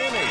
Sammy.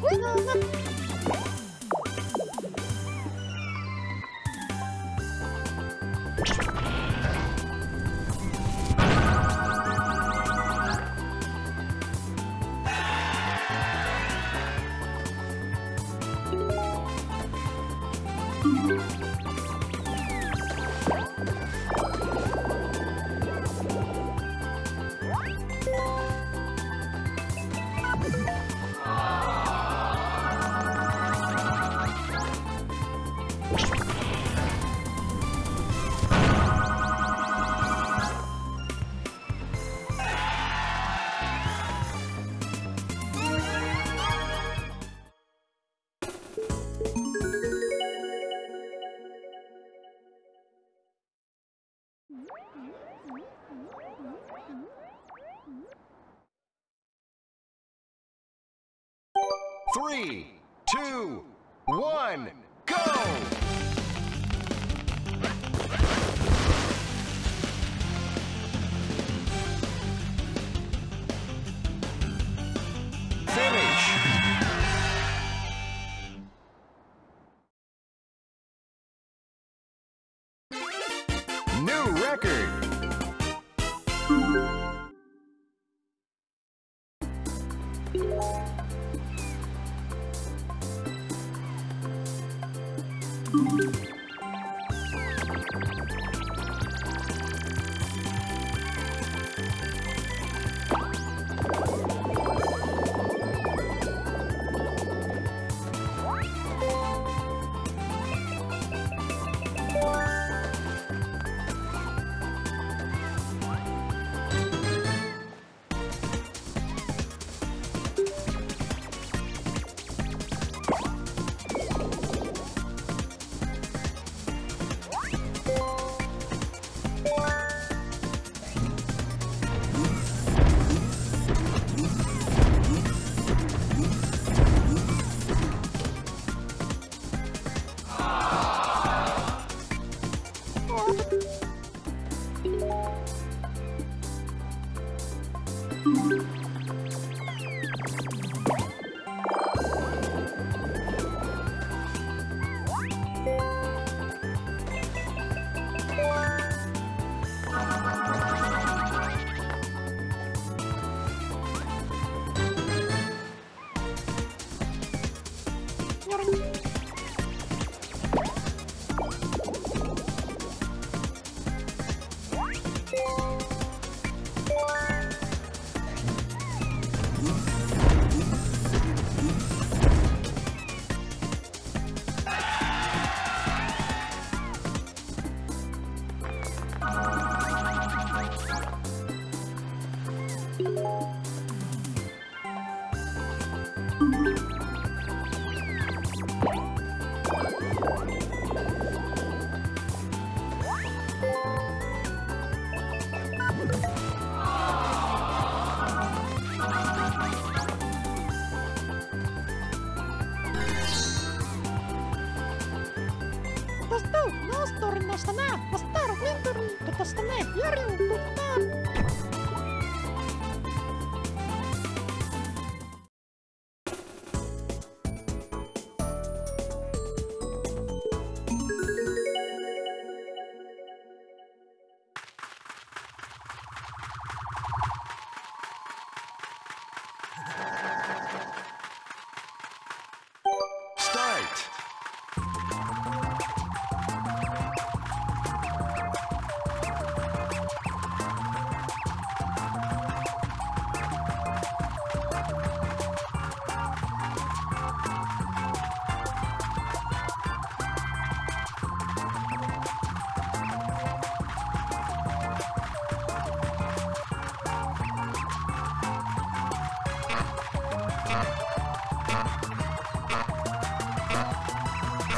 こい Three,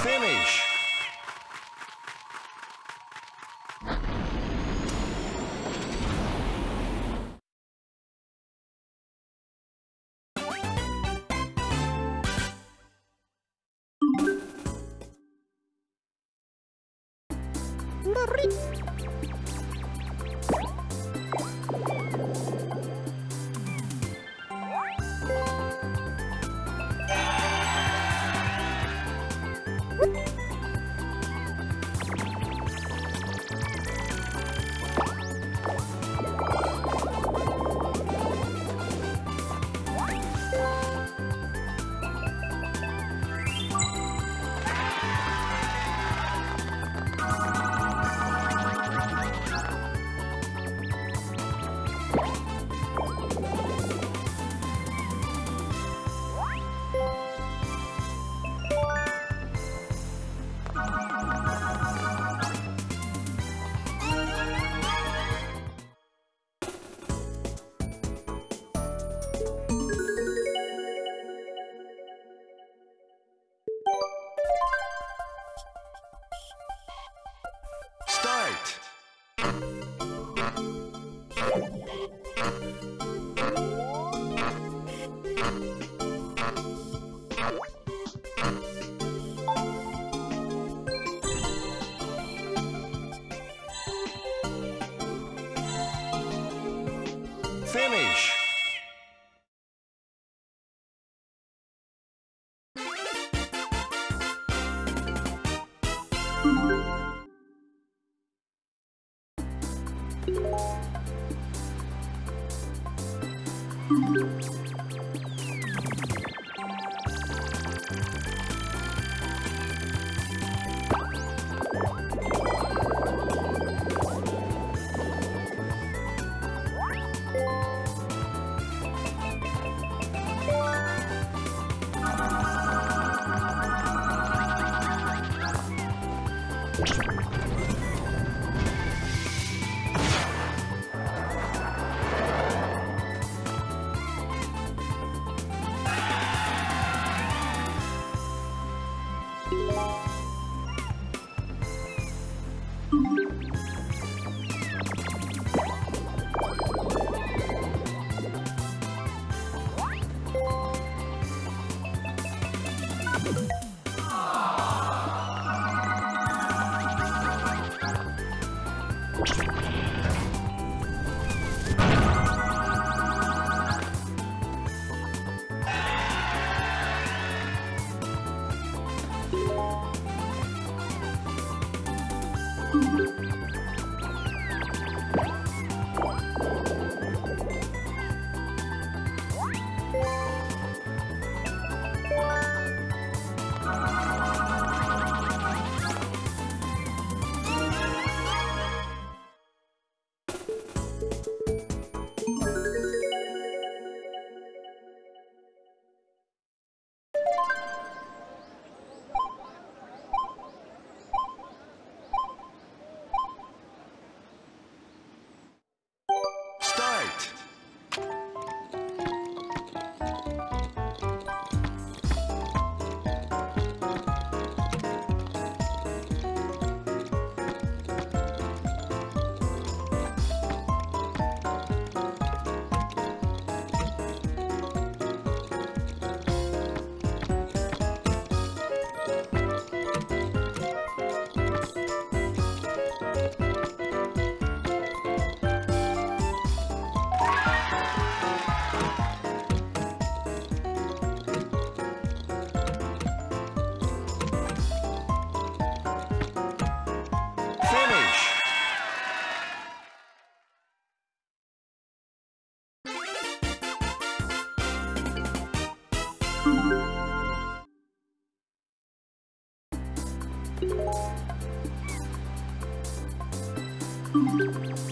Finish. Música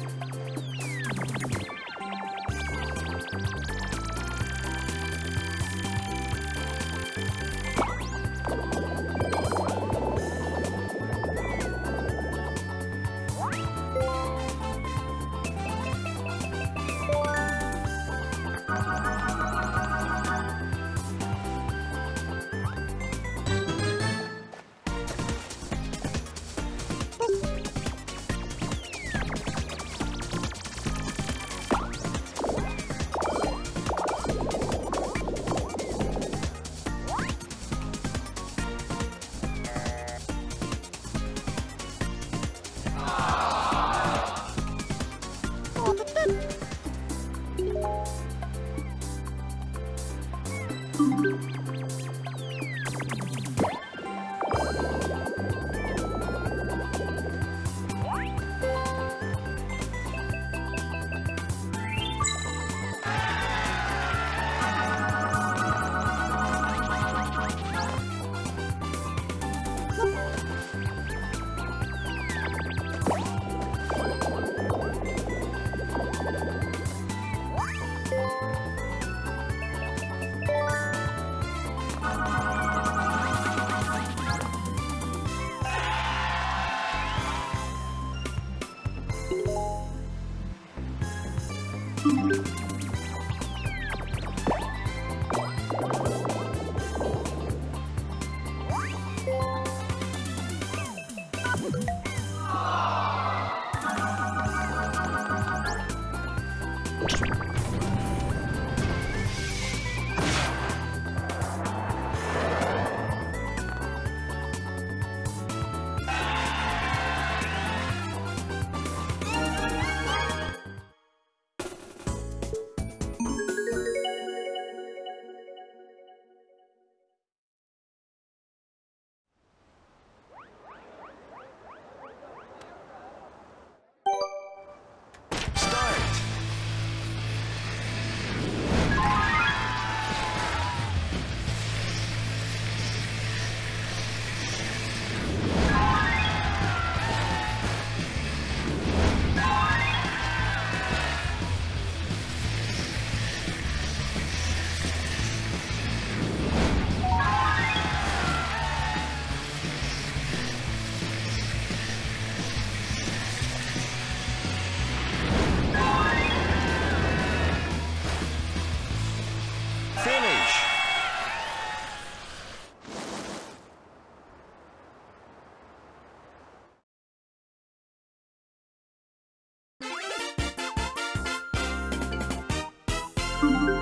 Tudo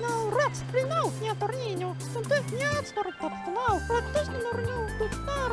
Now rats принал не турниню, стенты не отстор топтал, лактус не нурню, тут нар,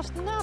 Podkastene.